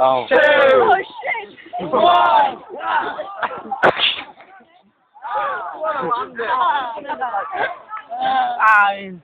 Oh. Two. Oh shit! One. Ah, insane.